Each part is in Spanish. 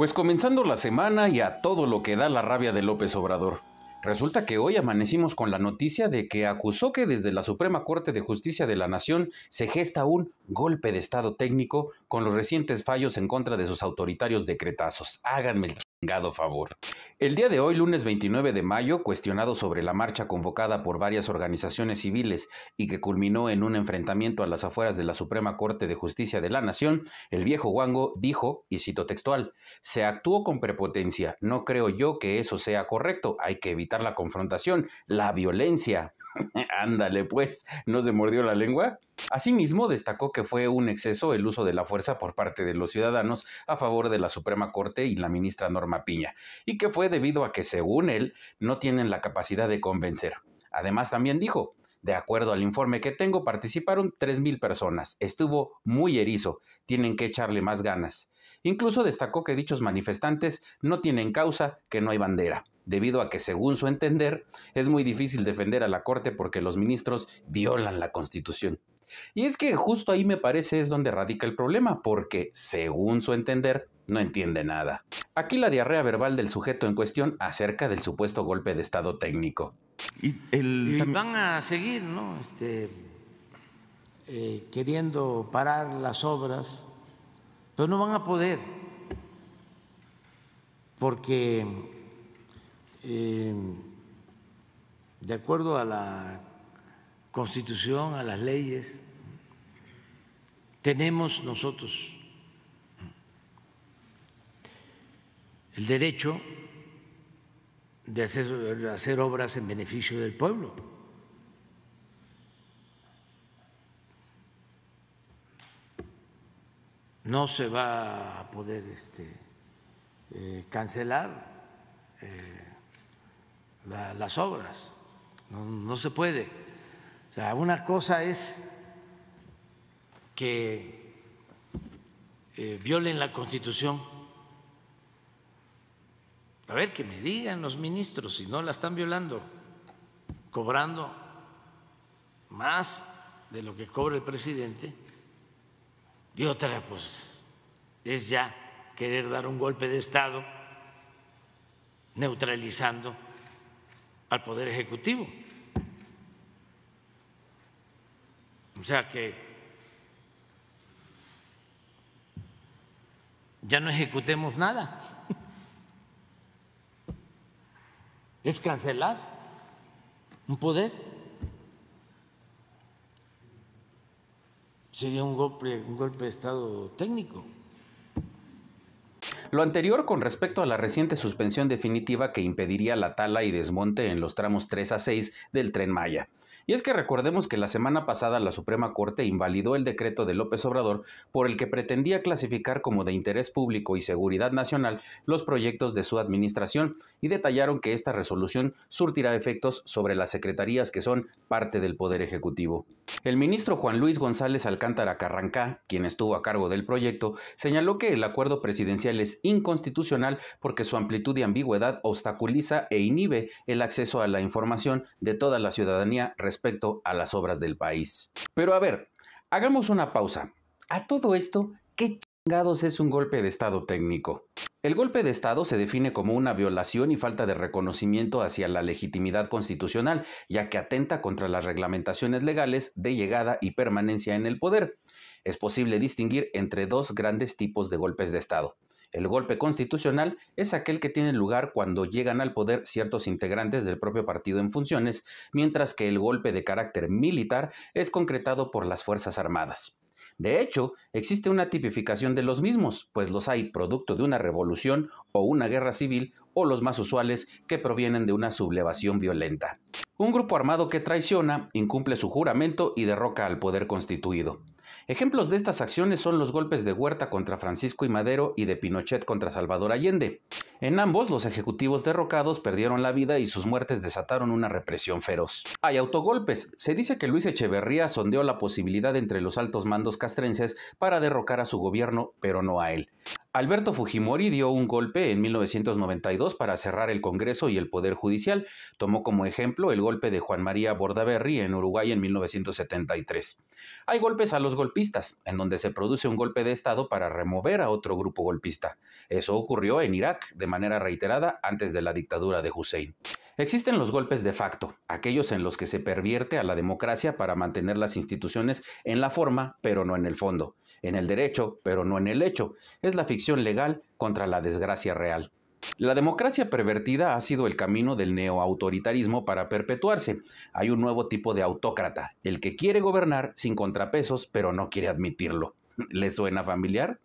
Pues comenzando la semana y a todo lo que da la rabia de López Obrador. Resulta que hoy amanecimos con la noticia de que acusó que desde la Suprema Corte de Justicia de la Nación se gesta un golpe de Estado técnico con los recientes fallos en contra de sus autoritarios decretazos. Háganme el favor. El día de hoy, lunes 29 de mayo, cuestionado sobre la marcha convocada por varias organizaciones civiles y que culminó en un enfrentamiento a las afueras de la Suprema Corte de Justicia de la Nación, el viejo Wango dijo, y cito textual, se actuó con prepotencia, no creo yo que eso sea correcto, hay que evitar la confrontación, la violencia. Ándale, pues, ¿no se mordió la lengua? Asimismo, destacó que fue un exceso el uso de la fuerza por parte de los ciudadanos a favor de la Suprema Corte y la ministra Norma Piña, y que fue debido a que, según él, no tienen la capacidad de convencer. Además, también dijo, de acuerdo al informe que tengo, participaron 3.000 personas. Estuvo muy erizo. Tienen que echarle más ganas. Incluso destacó que dichos manifestantes no tienen causa, que no hay bandera, debido a que, según su entender, es muy difícil defender a la Corte porque los ministros violan la Constitución. Y es que justo ahí me parece es donde radica el problema, porque, según su entender, no entiende nada. Aquí la diarrea verbal del sujeto en cuestión acerca del supuesto golpe de Estado técnico. Y, van a seguir, ¿no? Este, eh, queriendo parar las obras, pero no van a poder, porque eh, de acuerdo a la Constitución, a las leyes, tenemos nosotros el derecho de hacer, obras en beneficio del pueblo. No se va a poder este, eh, cancelar eh, las obras, no se puede. O sea, una cosa es que eh, violen la Constitución. A ver, que me digan los ministros si no la están violando, cobrando más de lo que cobra el presidente. Y otra, pues, es ya querer dar un golpe de Estado neutralizando al Poder Ejecutivo. O sea que ya no ejecutemos nada. Es cancelar un poder. Sería un golpe, un golpe de Estado técnico. Lo anterior con respecto a la reciente suspensión definitiva que impediría la tala y desmonte en los tramos 3 a 6 del tren Maya. Y es que recordemos que la semana pasada la Suprema Corte invalidó el decreto de López Obrador por el que pretendía clasificar como de interés público y seguridad nacional los proyectos de su administración y detallaron que esta resolución surtirá efectos sobre las secretarías que son parte del Poder Ejecutivo. El ministro Juan Luis González Alcántara Carrancá, quien estuvo a cargo del proyecto, señaló que el acuerdo presidencial es inconstitucional porque su amplitud y ambigüedad obstaculiza e inhibe el acceso a la información de toda la ciudadanía respecto a las obras del país. Pero a ver, hagamos una pausa. A todo esto, ¿qué chingados es un golpe de Estado técnico? El golpe de Estado se define como una violación y falta de reconocimiento hacia la legitimidad constitucional, ya que atenta contra las reglamentaciones legales de llegada y permanencia en el poder. Es posible distinguir entre dos grandes tipos de golpes de Estado. El golpe constitucional es aquel que tiene lugar cuando llegan al poder ciertos integrantes del propio partido en funciones, mientras que el golpe de carácter militar es concretado por las Fuerzas Armadas. De hecho, existe una tipificación de los mismos, pues los hay producto de una revolución o una guerra civil o los más usuales que provienen de una sublevación violenta. Un grupo armado que traiciona, incumple su juramento y derroca al poder constituido. Ejemplos de estas acciones son los golpes de Huerta contra Francisco y Madero y de Pinochet contra Salvador Allende. En ambos, los ejecutivos derrocados perdieron la vida y sus muertes desataron una represión feroz. Hay autogolpes. Se dice que Luis Echeverría sondeó la posibilidad entre los altos mandos castrenses para derrocar a su gobierno, pero no a él. Alberto Fujimori dio un golpe en 1992 para cerrar el Congreso y el Poder Judicial. Tomó como ejemplo el golpe de Juan María Bordaberry en Uruguay en 1973. Hay golpes a los golpistas, en donde se produce un golpe de Estado para remover a otro grupo golpista. Eso ocurrió en Irak de manera reiterada antes de la dictadura de Hussein. Existen los golpes de facto, aquellos en los que se pervierte a la democracia para mantener las instituciones en la forma, pero no en el fondo, en el derecho, pero no en el hecho. Es la ficción legal contra la desgracia real. La democracia pervertida ha sido el camino del neoautoritarismo para perpetuarse. Hay un nuevo tipo de autócrata, el que quiere gobernar sin contrapesos, pero no quiere admitirlo. ¿Le suena familiar?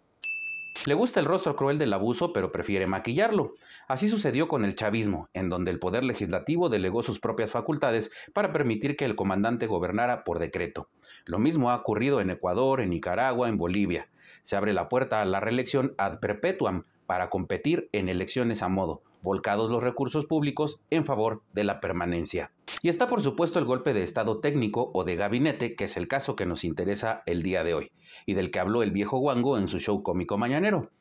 Le gusta el rostro cruel del abuso, pero prefiere maquillarlo. Así sucedió con el chavismo, en donde el poder legislativo delegó sus propias facultades para permitir que el comandante gobernara por decreto. Lo mismo ha ocurrido en Ecuador, en Nicaragua, en Bolivia. Se abre la puerta a la reelección ad perpetuam para competir en elecciones a modo, volcados los recursos públicos en favor de la permanencia. Y está por supuesto el golpe de Estado técnico o de gabinete, que es el caso que nos interesa el día de hoy, y del que habló el viejo Wango en su show cómico mañanero.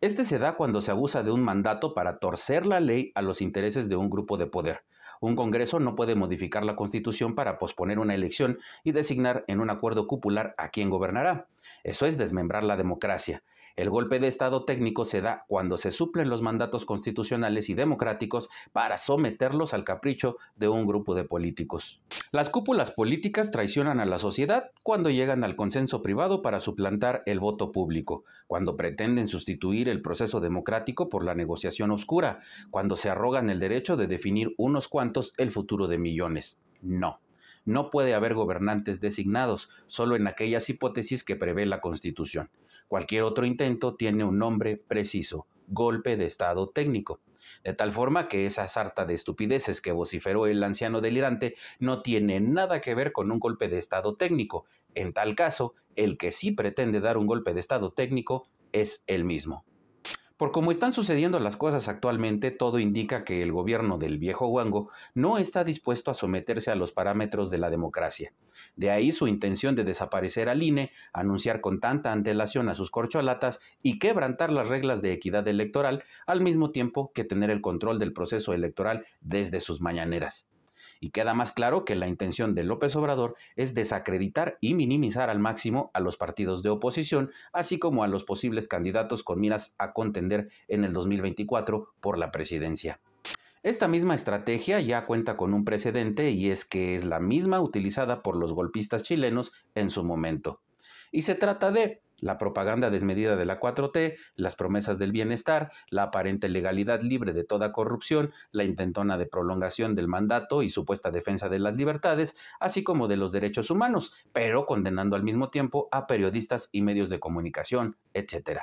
Este se da cuando se abusa de un mandato para torcer la ley a los intereses de un grupo de poder. Un Congreso no puede modificar la Constitución para posponer una elección y designar en un acuerdo cupular a quien gobernará. Eso es desmembrar la democracia. El golpe de Estado técnico se da cuando se suplen los mandatos constitucionales y democráticos para someterlos al capricho de un grupo de políticos. Las cúpulas políticas traicionan a la sociedad cuando llegan al consenso privado para suplantar el voto público, cuando pretenden sustituir el proceso democrático por la negociación oscura, cuando se arrogan el derecho de definir unos cuantos el futuro de millones. No. No puede haber gobernantes designados, solo en aquellas hipótesis que prevé la Constitución. Cualquier otro intento tiene un nombre preciso, golpe de Estado técnico. De tal forma que esa sarta de estupideces que vociferó el anciano delirante no tiene nada que ver con un golpe de Estado técnico. En tal caso, el que sí pretende dar un golpe de Estado técnico es el mismo. Por cómo están sucediendo las cosas actualmente, todo indica que el gobierno del viejo Wango no está dispuesto a someterse a los parámetros de la democracia. De ahí su intención de desaparecer al INE, anunciar con tanta antelación a sus corcholatas y quebrantar las reglas de equidad electoral, al mismo tiempo que tener el control del proceso electoral desde sus mañaneras y queda más claro que la intención de López Obrador es desacreditar y minimizar al máximo a los partidos de oposición, así como a los posibles candidatos con miras a contender en el 2024 por la presidencia. Esta misma estrategia ya cuenta con un precedente y es que es la misma utilizada por los golpistas chilenos en su momento. Y se trata de la propaganda desmedida de la 4T, las promesas del bienestar, la aparente legalidad libre de toda corrupción, la intentona de prolongación del mandato y supuesta defensa de las libertades, así como de los derechos humanos, pero condenando al mismo tiempo a periodistas y medios de comunicación, etc.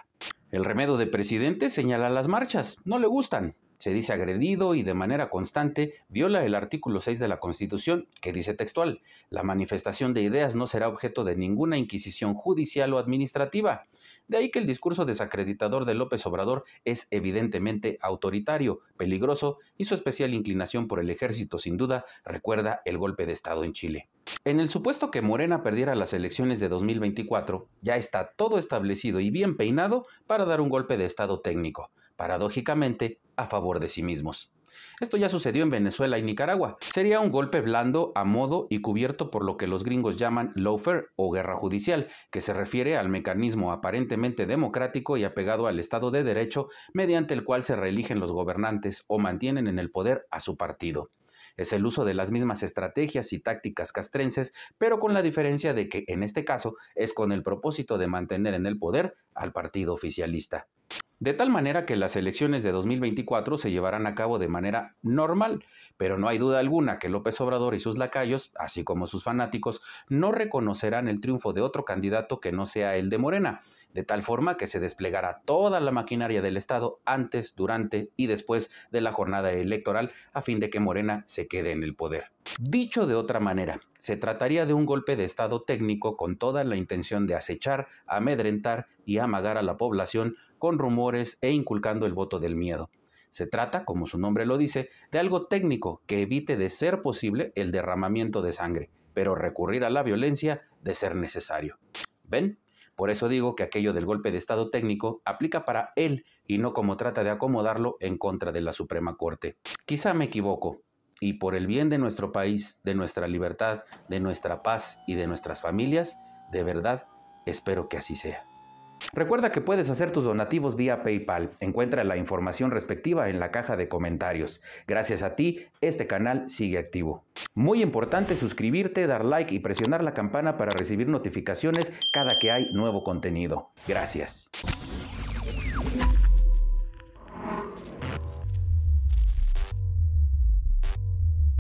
El remedio de presidente señala las marchas, no le gustan, se dice agredido y de manera constante viola el artículo 6 de la Constitución, que dice textual, la manifestación de ideas no será objeto de ninguna inquisición judicial o administrativa. De ahí que el discurso desacreditador de López Obrador es evidentemente autoritario, peligroso y su especial inclinación por el ejército sin duda recuerda el golpe de Estado en Chile. En el supuesto que Morena perdiera las elecciones de 2024, ya está todo establecido y bien peinado para dar un golpe de Estado técnico paradójicamente, a favor de sí mismos. Esto ya sucedió en Venezuela y Nicaragua. Sería un golpe blando a modo y cubierto por lo que los gringos llaman lawfare o guerra judicial, que se refiere al mecanismo aparentemente democrático y apegado al Estado de Derecho mediante el cual se reeligen los gobernantes o mantienen en el poder a su partido. Es el uso de las mismas estrategias y tácticas castrenses, pero con la diferencia de que en este caso es con el propósito de mantener en el poder al partido oficialista de tal manera que las elecciones de 2024 se llevarán a cabo de manera normal, pero no hay duda alguna que López Obrador y sus lacayos, así como sus fanáticos, no reconocerán el triunfo de otro candidato que no sea el de Morena, de tal forma que se desplegará toda la maquinaria del Estado antes, durante y después de la jornada electoral a fin de que Morena se quede en el poder. Dicho de otra manera, se trataría de un golpe de Estado técnico con toda la intención de acechar, amedrentar y amagar a la población con rumores e inculcando el voto del miedo. Se trata, como su nombre lo dice, de algo técnico que evite de ser posible el derramamiento de sangre, pero recurrir a la violencia de ser necesario. ¿Ven? Por eso digo que aquello del golpe de Estado técnico aplica para él y no como trata de acomodarlo en contra de la Suprema Corte. Quizá me equivoco, y por el bien de nuestro país, de nuestra libertad, de nuestra paz y de nuestras familias, de verdad espero que así sea. Recuerda que puedes hacer tus donativos vía PayPal. Encuentra la información respectiva en la caja de comentarios. Gracias a ti, este canal sigue activo. Muy importante suscribirte, dar like y presionar la campana para recibir notificaciones cada que hay nuevo contenido. Gracias.